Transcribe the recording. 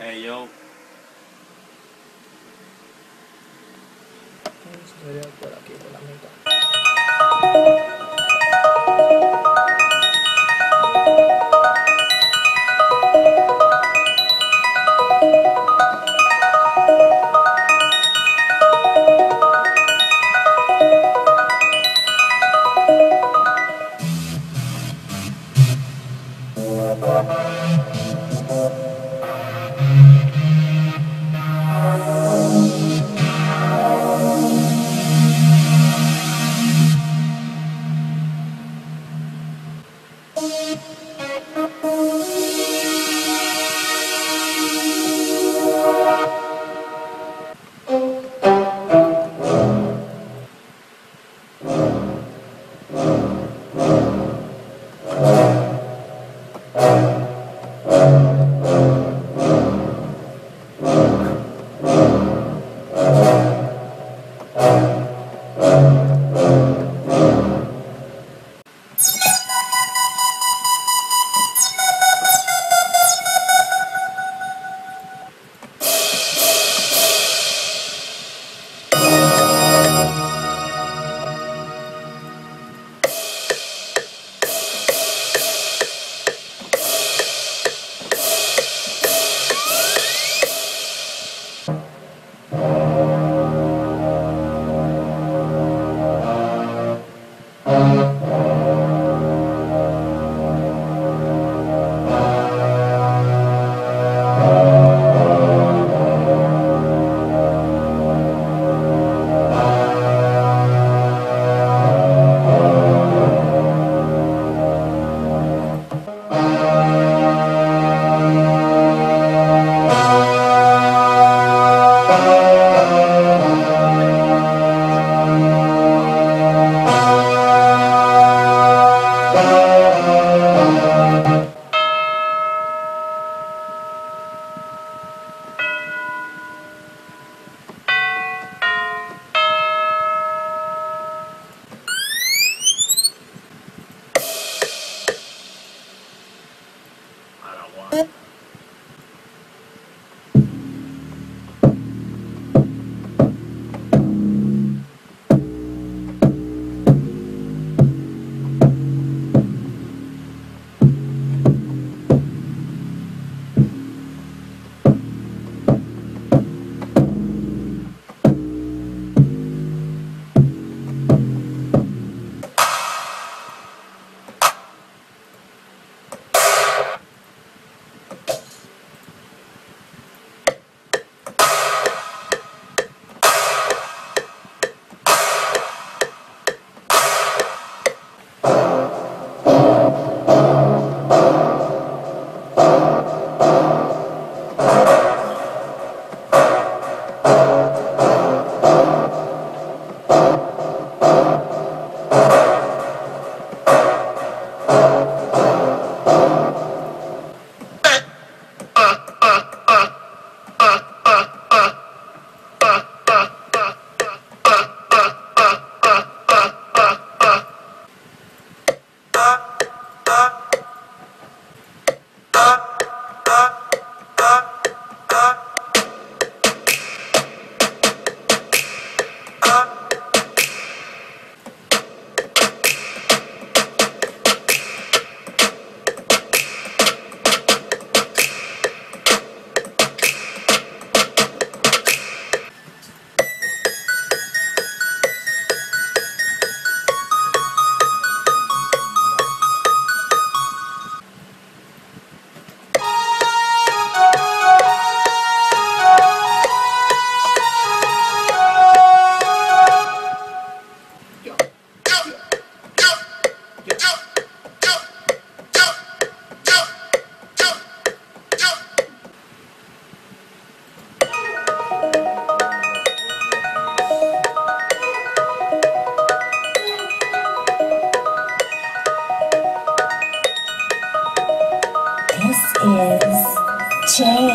Hey yo, Sería por aquí, por la mitad. 끝. This is Jay.